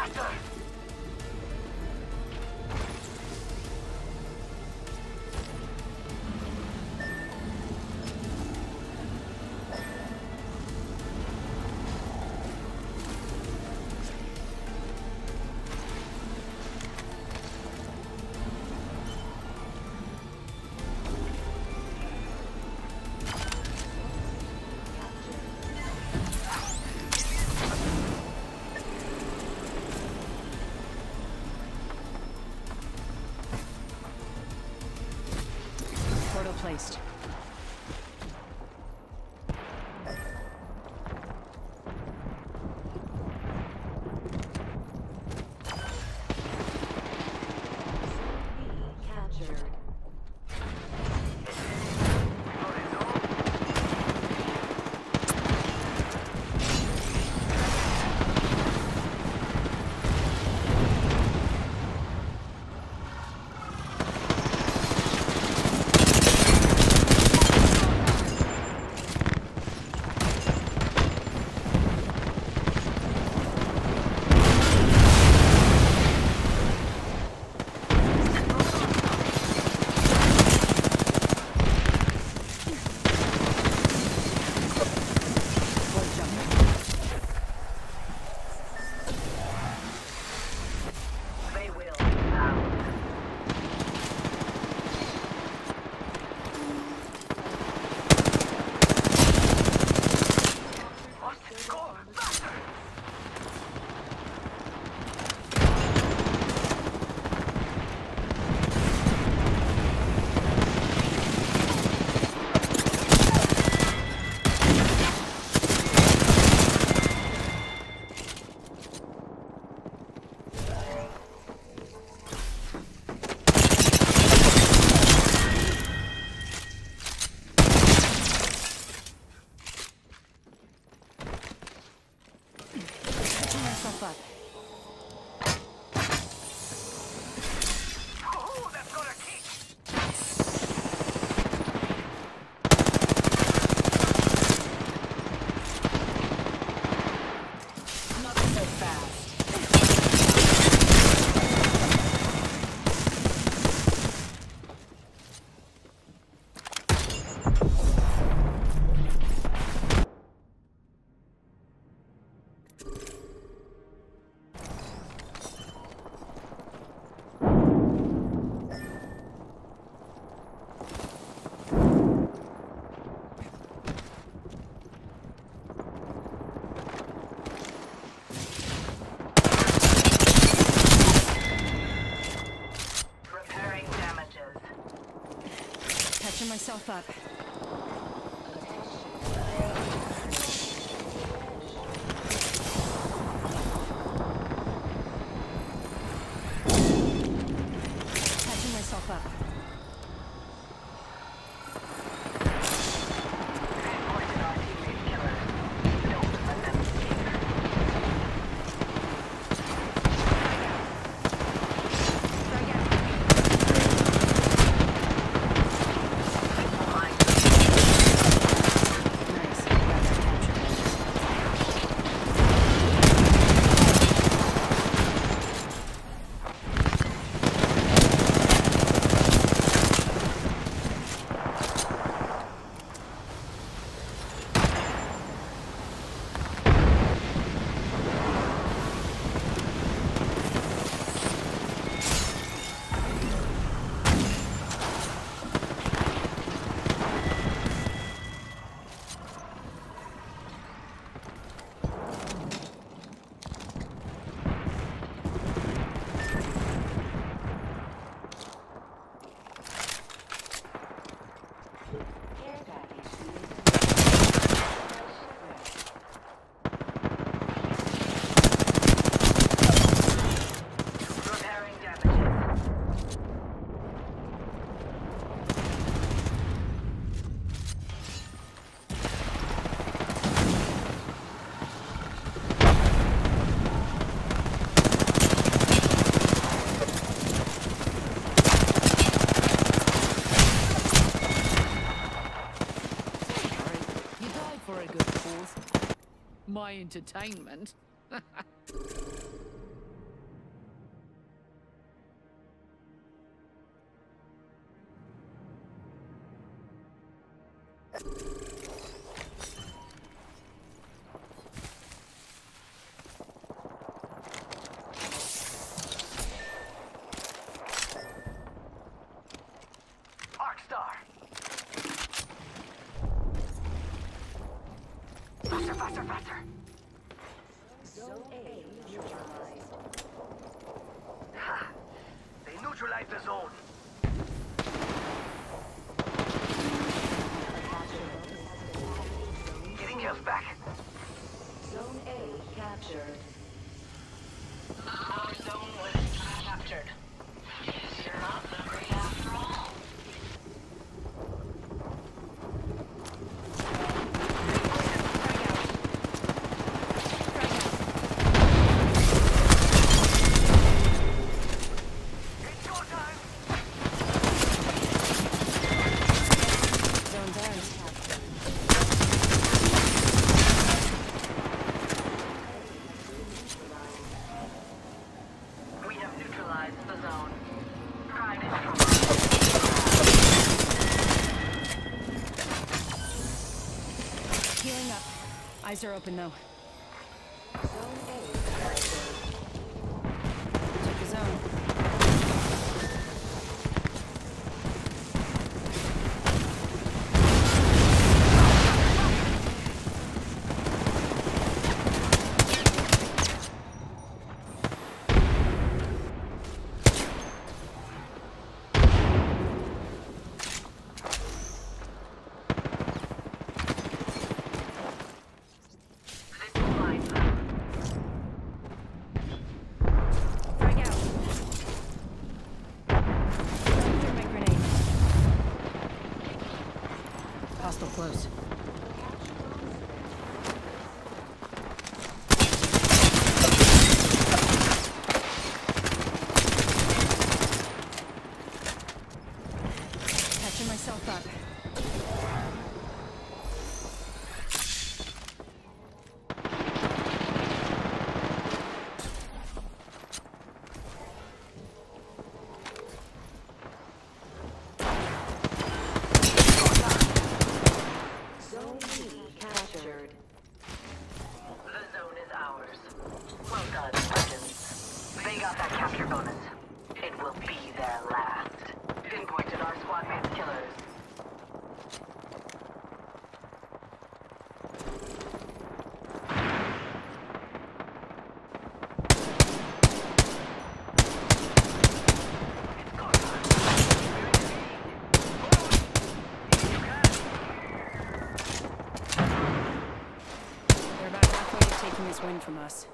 Faster! водопад. Myself up. Catching myself up. Entertainment. Ha! They neutralized the zone. Getting back. Zone A captured. windows are open, though. пришлось. us.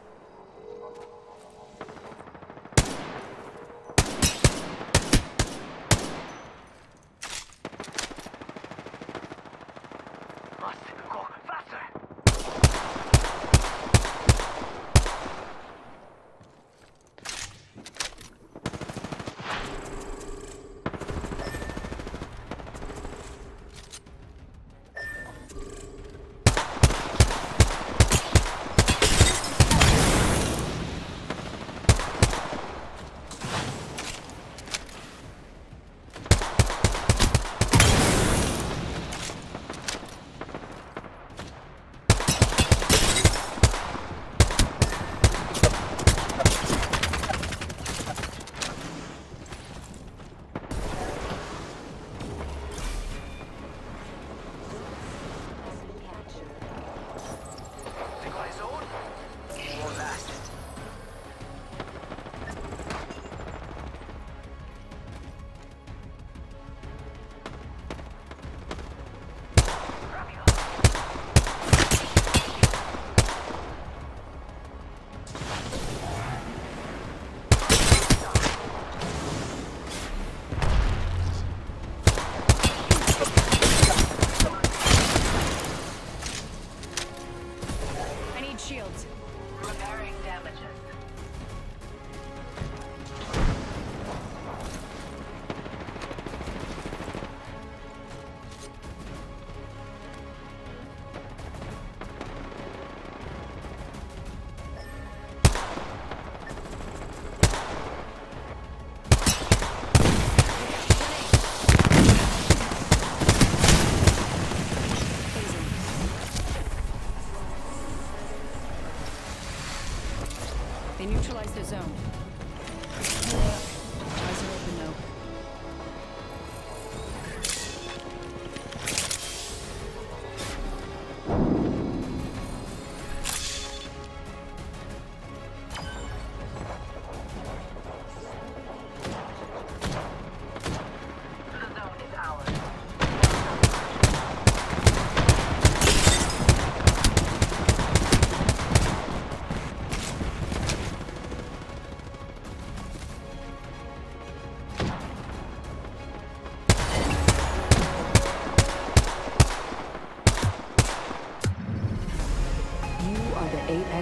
They neutralized the zone.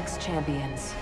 Champions.